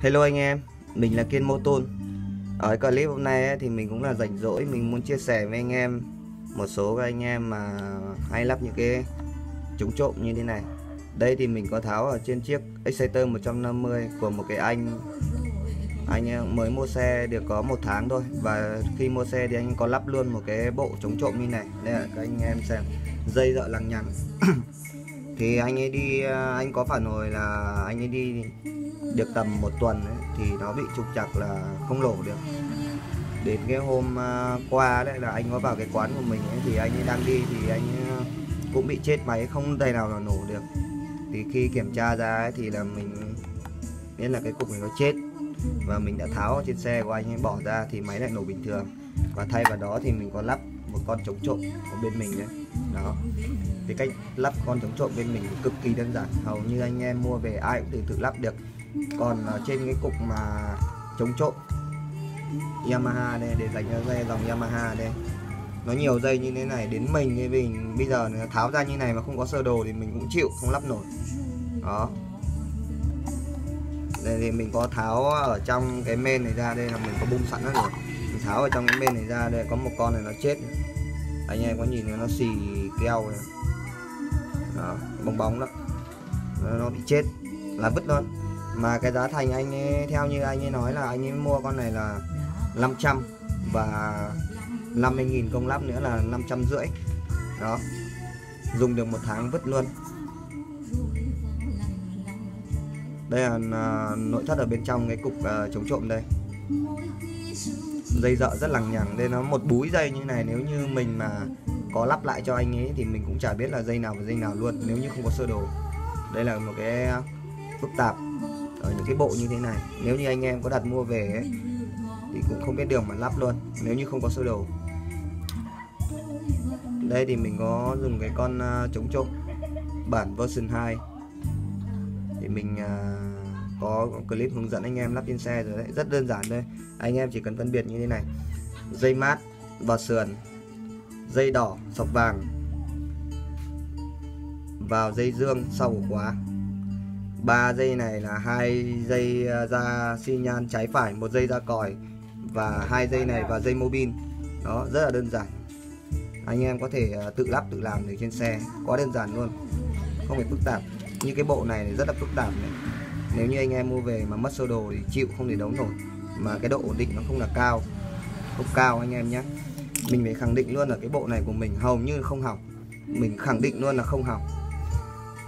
Hello anh em, mình là Kiên Mô Tôn. Ở cái clip hôm nay ấy, thì mình cũng là rảnh rỗi Mình muốn chia sẻ với anh em Một số các anh em mà hay lắp những cái chống trộm như thế này. Đây thì mình có tháo ở trên chiếc Exciter 150 Của một cái anh Anh mới mua xe được có một tháng thôi. Và khi mua xe thì anh có lắp luôn một cái bộ chống trộm như này. Đây là các anh em xem Dây dợ lằng nhằng. thì anh ấy đi à, anh có phản hồi là anh ấy đi được tầm một tuần ấy, thì nó bị trục chặt là không nổ được. Đến cái hôm à, qua đấy là anh có vào cái quán của mình ấy, thì anh ấy đang đi thì anh ấy cũng bị chết máy không tay nào là nổ được. Thì khi kiểm tra ra ấy, thì là mình biết là cái cục này nó chết và mình đã tháo trên xe của anh ấy bỏ ra thì máy lại nổ bình thường. Và thay vào đó thì mình có lắp một con chống trộm ở bên mình đấy đó. Cái cách lắp con chống trộm bên mình cực kỳ đơn giản. Hầu như anh em mua về ai cũng tự tự lắp được. Còn ờ, trên cái cục mà chống trộm, Yamaha đây, để dành cho dây dòng Yamaha đây. Nó nhiều dây như thế này, đến mình thì mình, bây giờ tháo ra như này mà không có sơ đồ thì mình cũng chịu, không lắp nổi. Đó. Đây thì mình có tháo ở trong cái men này ra đây là mình có bung sẵn rồi. Mình tháo ở trong cái men này ra đây, có một con này nó chết anh em có nhìn nó xì keo này đó, bong bóng đó. Nó bị chết. Là vứt luôn mà cái giá thành anh ấy, theo như anh ấy nói là anh ấy mua con này là 500 và 50.000 công lắp nữa là 500 rưỡi. Đó. Dùng được một tháng vứt luôn. Đây là uh, nội thất ở bên trong cái cục uh, chống trộm đây dây dợ rất lằng nhằng đây nó một búi dây như này nếu như mình mà có lắp lại cho anh ấy thì mình cũng chả biết là dây nào và dây nào luôn nếu như không có sơ đồ. Đây là một cái à, phức tạp. Ở những cái bộ như thế này nếu như anh em có đặt mua về ấy, thì cũng không biết đường mà lắp luôn nếu như không có sơ đồ. Đây thì mình có dùng cái con à, chống trộm bản version 2 thì mình uh, có clip hướng dẫn anh em lắp trên xe rồi đấy. Rất đơn giản thôi. Anh em chỉ cần phân biệt như thế này. Dây mát và sườn, dây đỏ, sọc vàng. Vào dây dương sau của khóa. Ba dây này là hai dây à, ra xi nhan trái phải, một dây ra còi và hai dây này và dây mobin đó, rất là đơn giản. Anh em có thể à, tự lắp, tự làm được trên xe. Quá đơn giản luôn. Không phải phức tạp. Như cái bộ này rất là phức tạp này nếu như anh em mua về mà mất sơ đồ thì chịu, không thể đấu nổi. Mà cái độ ổn định nó không là cao, không cao anh em nhé. Mình phải khẳng định luôn là cái bộ này của mình hầu như không hỏng. Mình khẳng định luôn là không hỏng.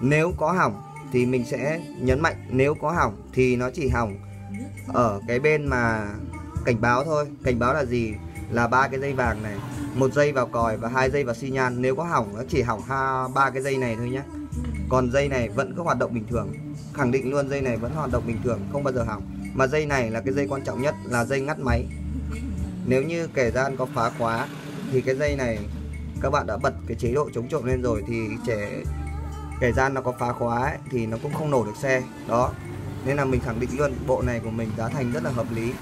Nếu có hỏng thì mình sẽ nhấn mạnh, nếu có hỏng thì nó chỉ hỏng ở cái bên mà cảnh báo thôi. Cảnh báo là gì? Là ba cái dây vàng này, một dây vào còi và hai dây vào xi nhan. Nếu có hỏng nó chỉ hỏng ha, ba cái dây này thôi nhé. Còn dây này vẫn có hoạt động bình thường khẳng định luôn dây này vẫn hoạt động bình thường không bao giờ hỏng. Mà dây này là cái dây quan trọng nhất là dây ngắt máy. Nếu như kẻ gian có phá khóa thì cái dây này các bạn đã bật cái chế độ chống trộm lên rồi thì trẻ kẻ gian nó có phá khóa ấy, thì nó cũng không nổ được xe. Đó. Nên là mình khẳng định luôn bộ này của mình giá thành rất là hợp lý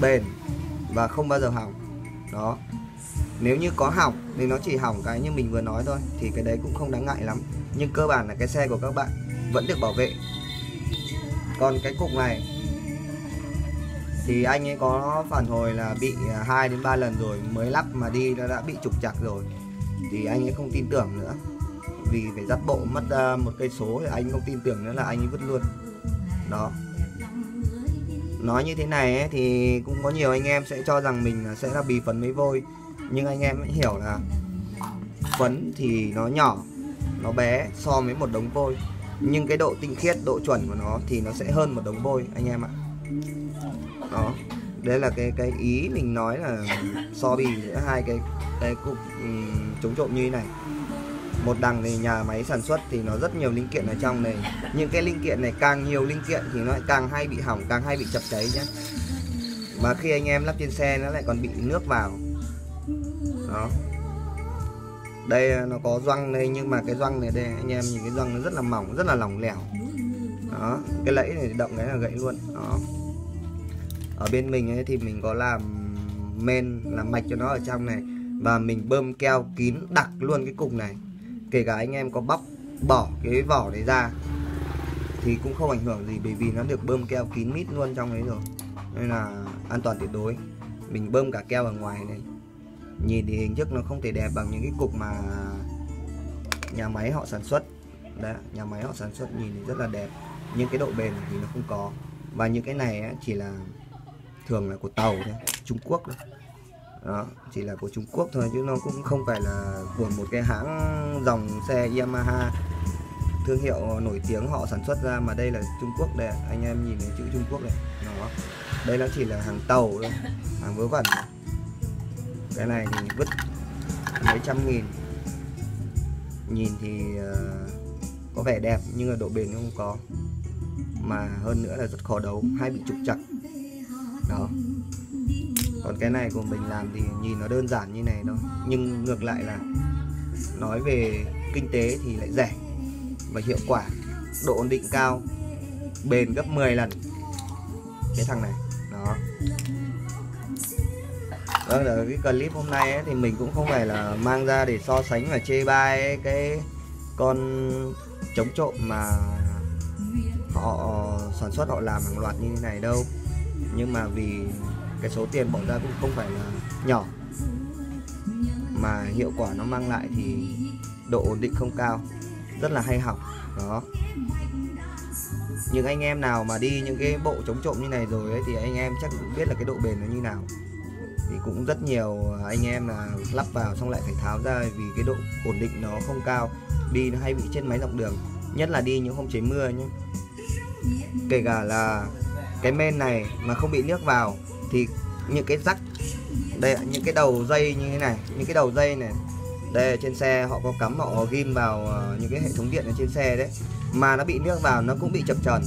bền và không bao giờ hỏng. Đó. Nếu như có hỏng thì nó chỉ hỏng cái như mình vừa nói thôi thì cái đấy cũng không đáng ngại lắm. Nhưng cơ bản là cái xe của các bạn vẫn được bảo vệ còn cái cục này. Thì anh ấy có phản hồi là bị à, 2 đến 3 lần rồi mới lắp mà đi nó đã bị trục chặt rồi. Thì anh ấy không tin tưởng nữa. Vì phải dắt bộ mất à, một cây số thì anh không tin tưởng nữa là anh ấy vứt luôn. Đó. Nói như thế này ấy, thì cũng có nhiều anh em sẽ cho rằng mình sẽ là bì phấn mấy vôi. Nhưng anh em hãy hiểu là phấn thì nó nhỏ nó bé so với một đống vôi nhưng cái độ tinh khiết độ chuẩn của nó thì nó sẽ hơn một đống vôi anh em ạ. Đó. Đây là cái cái ý mình nói là so bì giữa hai cái cái cục um, chống trộm như thế này. Một đằng thì nhà máy sản xuất thì nó rất nhiều linh kiện ở trong này. Những cái linh kiện này càng nhiều linh kiện thì nó lại càng hay bị hỏng càng hay bị chập cháy nhé mà khi anh em lắp trên xe nó lại còn bị nước vào. Đó đây nó có răng đây, nhưng mà cái răng này đây, anh em nhìn cái răng nó rất là mỏng, rất là lỏng lẻo. Đó, cái lẫy này động cái là gãy luôn. Đó. Ở bên mình ấy thì mình có làm men, làm mạch cho nó ở trong này. Và mình bơm keo kín đặc luôn cái cục này. Kể cả anh em có bóc bỏ cái vỏ này ra, thì cũng không ảnh hưởng gì, bởi vì nó được bơm keo kín mít luôn trong đấy rồi. Nên là an toàn tuyệt đối. Mình bơm cả keo ở ngoài này nhìn thì hình thức nó không thể đẹp bằng những cái cục mà nhà máy họ sản xuất. Đấy nhà máy họ sản xuất nhìn thì rất là đẹp. Nhưng cái độ bền thì nó không có. Và những cái này ấy, chỉ là thường là của tàu thôi Trung Quốc thôi. Đó chỉ là của Trung Quốc thôi chứ nó cũng không phải là của một cái hãng dòng xe Yamaha thương hiệu nổi tiếng họ sản xuất ra mà đây là Trung Quốc đây anh em nhìn thấy chữ Trung Quốc này nó đây nó chỉ là hàng tàu thôi hàng vớ vẩn cái này thì vứt mấy trăm nghìn. Nhìn thì ờ, có vẻ đẹp nhưng là độ bền không có. Mà hơn nữa là rất khó đấu, hay bị trục chặt. Đó. Còn cái này của mình làm thì nhìn nó đơn giản như này thôi, nhưng ngược lại là nói về kinh tế thì lại rẻ và hiệu quả, độ ổn định cao, bền gấp 10 lần. Cái thằng này vâng ở cái clip hôm nay ấy, thì mình cũng không phải là mang ra để so sánh và chê bai cái con chống trộm mà họ sản xuất họ làm hàng loạt như thế này đâu. Nhưng mà vì cái số tiền bỏ ra cũng không phải là nhỏ. Mà hiệu quả nó mang lại thì độ ổn định không cao. Rất là hay học đó. Những anh em nào mà đi những cái bộ chống trộm như này rồi ấy, thì anh em chắc cũng biết là cái độ bền nó như nào thì cũng rất nhiều anh em là lắp vào xong lại phải tháo ra vì cái độ ổn định nó không cao. Đi nó hay bị chết máy dọc đường, nhất là đi những hôm trời mưa nhé kể cả là cái men này mà không bị nước vào thì những cái rắc, đây những cái đầu dây như thế này, những cái đầu dây này, đây trên xe họ có cắm, họ ghim vào ờ, những cái hệ thống điện ở trên xe đấy. Mà nó bị nước vào nó cũng bị chập tròn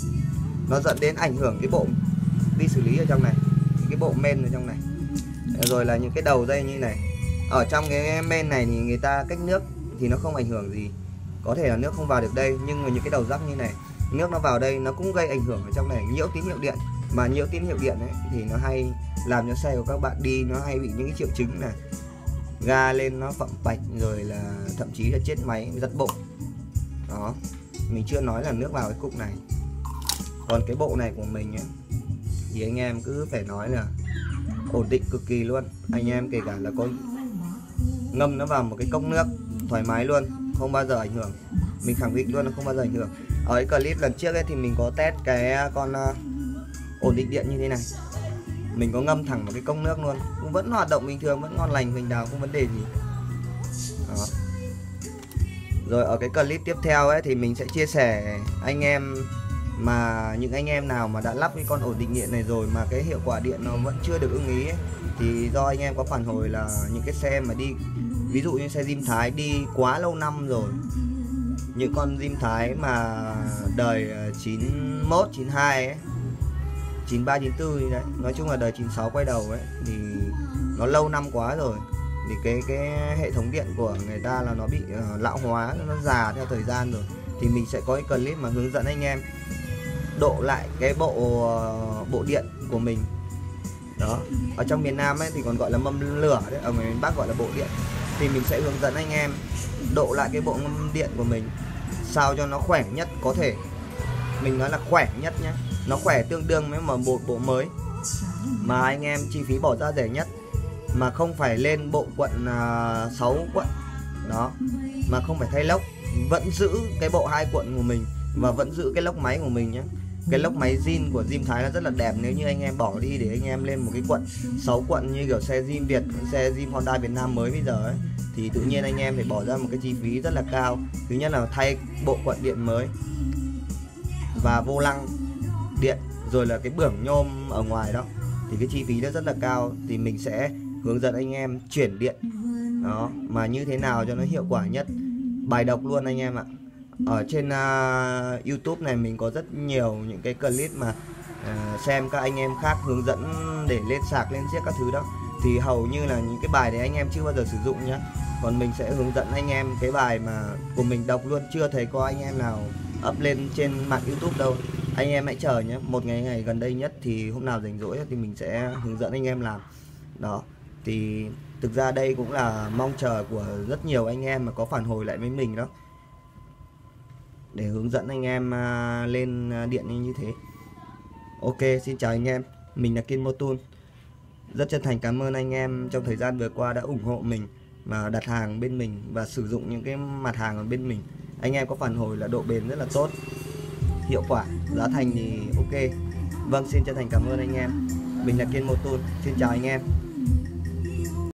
nó dẫn đến ảnh hưởng cái bộ đi xử lý ở trong này, cái bộ men ở trong này. Dạ rồi là những cái đầu dây như này. Ở trong cái men này thì người ta cách nước thì nó không ảnh hưởng gì. Có thể là nước không vào được đây, nhưng mà những cái đầu rắc như này, nước nó vào đây nó cũng gây ảnh hưởng ở trong này. Nhiễu tín hiệu điện. Mà nhiễu tín hiệu điện ấy thì nó hay làm cho xe của các bạn đi, nó hay bị những cái triệu chứng là ga lên nó phậm bạch rồi là thậm chí là chết máy, giật bộ đó, mình chưa nói là nước vào cái cục này. Còn cái bộ này của mình ấy, thì anh em cứ phải nói là ổn định cực kỳ luôn. Anh em kể cả là có ngâm nó vào một cái cốc nước thoải mái luôn không bao giờ ảnh hưởng. Mình khẳng định luôn là không bao giờ ảnh hưởng. Ở cái clip lần trước ấy thì mình có test cái con uh, ổn định điện như thế này. Mình có ngâm thẳng vào cái cốc nước luôn. Cũng vẫn hoạt động bình thường vẫn ngon lành mình đào không vấn đề gì. Đó. Rồi ở cái clip tiếp theo ấy thì mình sẽ chia sẻ anh em mà những anh em nào mà đã lắp cái con ổn định điện này rồi mà cái hiệu quả điện nó vẫn chưa được ưng ý ấy, thì do anh em có phản hồi là những cái xe mà đi ví dụ như xe diêm Thái đi quá lâu năm rồi những con diêm Thái mà đời ờ, 91 92 ấy 93 94 đấy nói chung là đời 96 quay đầu ấy thì nó lâu năm quá rồi. Thì cái cái hệ thống điện của người ta là nó bị uh, lão hóa nó già theo thời gian rồi. Thì mình sẽ có cái clip mà hướng dẫn anh em độ lại cái bộ ờ, bộ điện của mình. Đó. Ở trong miền Nam ấy thì còn gọi là mâm lửa đấy ở miền Bắc gọi là bộ điện. Thì mình sẽ hướng dẫn anh em độ lại cái bộ mâm điện của mình sao cho nó khỏe nhất có thể. Mình nói là khỏe nhất nhé nó khỏe tương đương với một bộ mới. Mà anh em chi phí bỏ ra rẻ nhất. Mà không phải lên bộ quận uh, à, 6 quận. Đó. Mà không phải thay lốc. Vẫn giữ cái bộ hai quận của mình và vẫn giữ cái lốc máy của mình nhé cái lốc máy zin của Jim Thái là rất là đẹp nếu như anh em bỏ đi để anh em lên một cái quận 6 quận như kiểu xe Jim Việt xe Jim Honda Việt Nam mới bây giờ ấy thì tự nhiên anh em phải bỏ ra một cái chi phí rất là cao. Thứ nhất là thay bộ quận điện mới và vô lăng điện rồi là cái bưởng nhôm ở ngoài đó thì cái chi phí nó rất là cao. Thì mình sẽ hướng dẫn anh em chuyển điện. Đó mà như thế nào cho nó hiệu quả nhất. Bài đọc luôn anh em ạ ở trên uh, YouTube này mình có rất nhiều những cái clip mà uh, xem các anh em khác hướng dẫn để lên sạc lên chiếc các thứ đó. Thì hầu như là những cái bài đấy anh em chưa bao giờ sử dụng nhá. Còn mình sẽ hướng dẫn anh em cái bài mà của mình đọc luôn chưa thấy có anh em nào up lên trên mạng YouTube đâu. Anh em hãy chờ nhé một ngày ngày gần đây nhất thì hôm nào rảnh rỗi thì mình sẽ hướng dẫn anh em làm. Đó thì thực ra đây cũng là mong chờ của rất nhiều anh em mà có phản hồi lại với mình đó để hướng dẫn anh em à, lên à, điện như thế. Ok, xin chào anh em. Mình là Kiên Motun rất chân thành cảm ơn anh em trong thời gian vừa qua đã ủng hộ mình và đặt hàng bên mình và sử dụng những cái mặt hàng ở bên mình. Anh em có phản hồi là độ bền rất là tốt, hiệu quả, giá thành thì ok. Vâng xin chân thành cảm ơn anh em. Mình là Kiên Motun xin chào anh em.